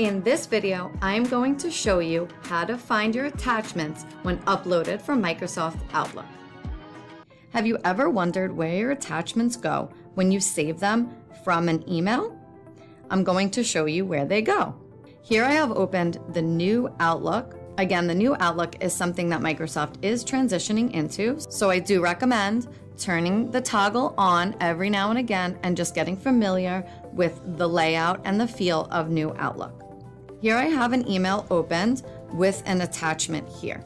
In this video, I'm going to show you how to find your attachments when uploaded from Microsoft Outlook. Have you ever wondered where your attachments go when you save them from an email? I'm going to show you where they go. Here I have opened the new Outlook. Again, the new Outlook is something that Microsoft is transitioning into, so I do recommend turning the toggle on every now and again and just getting familiar with the layout and the feel of new Outlook. Here I have an email opened with an attachment here.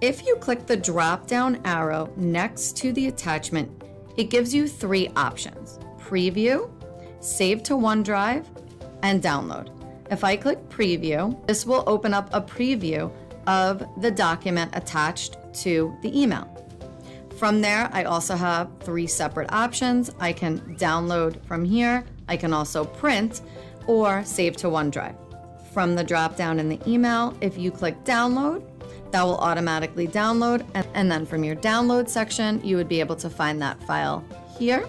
If you click the drop down arrow next to the attachment, it gives you three options preview, save to OneDrive, and download. If I click preview, this will open up a preview of the document attached to the email. From there, I also have three separate options. I can download from here, I can also print, or save to OneDrive. From the drop down in the email, if you click download, that will automatically download. And, then from your download section, you would be able to find that file here.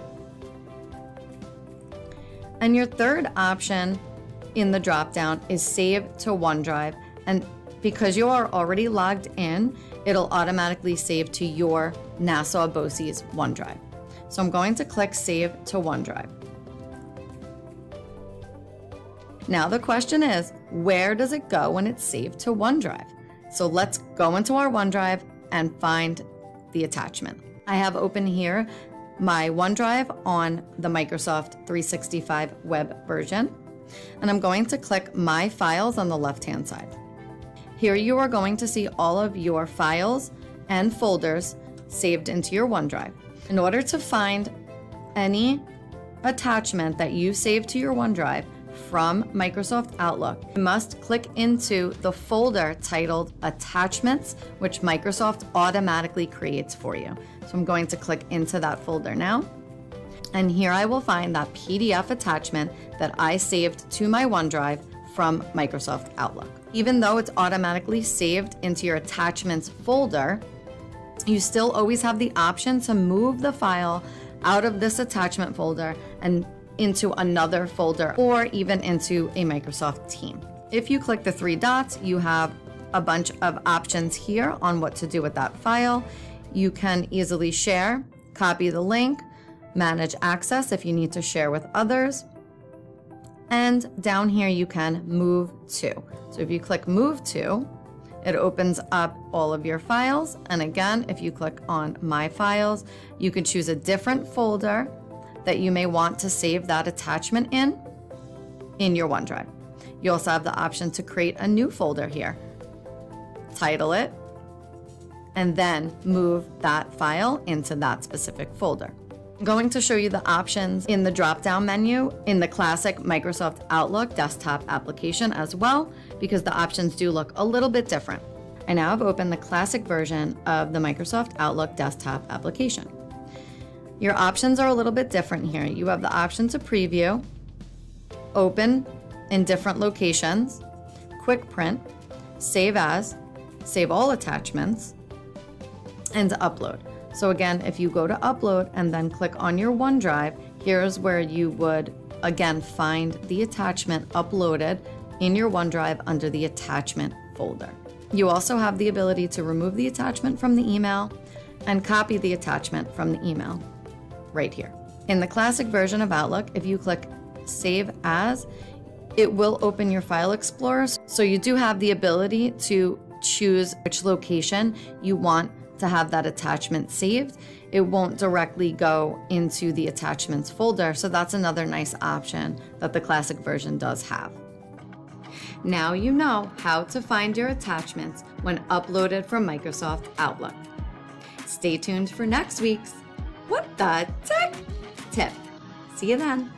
And your third option in the drop down is save to OneDrive. And because you are already logged in, it'll automatically save to your Nassau BOCES OneDrive. So I'm going to click Save to OneDrive. Now the question is, where does it go when it's saved to OneDrive? So let's go into our OneDrive and find the attachment. I have open here my OneDrive on the Microsoft 365 web version, and I'm going to click My Files on the left-hand side. Here you are going to see all of your files and folders saved into your OneDrive. In order to find any attachment that you saved to your OneDrive, from Microsoft Outlook, you must click into the folder titled Attachments, which Microsoft automatically creates for you. So I'm going to click into that folder now. And here I will find that PDF attachment that I saved to my OneDrive from Microsoft Outlook. Even though it's automatically saved into your attachments folder, you still always have the option to move the file out of this attachment folder and into another folder or even into a Microsoft team. If you click the three dots, you have a bunch of options here on what to do with that file. You can easily share, copy the link, manage access if you need to share with others. And down here you can move to. So if you click move to, it opens up all of your files. And again, if you click on my files, you can choose a different folder that you may want to save that attachment in in your OneDrive. You also have the option to create a new folder here. Title it, and then move that file into that specific folder. I'm going to show you the options in the drop-down menu in the classic Microsoft Outlook desktop application as well, because the options do look a little bit different. I now have opened the classic version of the Microsoft Outlook desktop application. Your options are a little bit different here. You have the option to preview, open in different locations, quick print, save as, save all attachments, and upload. So again, if you go to upload and then click on your OneDrive, here's where you would again find the attachment uploaded in your OneDrive under the attachment folder. You also have the ability to remove the attachment from the email and copy the attachment from the email right here. In the classic version of Outlook, if you click Save As, it will open your File Explorer. So you do have the ability to choose which location you want to have that attachment saved. It won't directly go into the attachments folder, so that's another nice option that the classic version does have. Now you know how to find your attachments when uploaded from Microsoft Outlook. Stay tuned for next week's what the tech tip. See you then.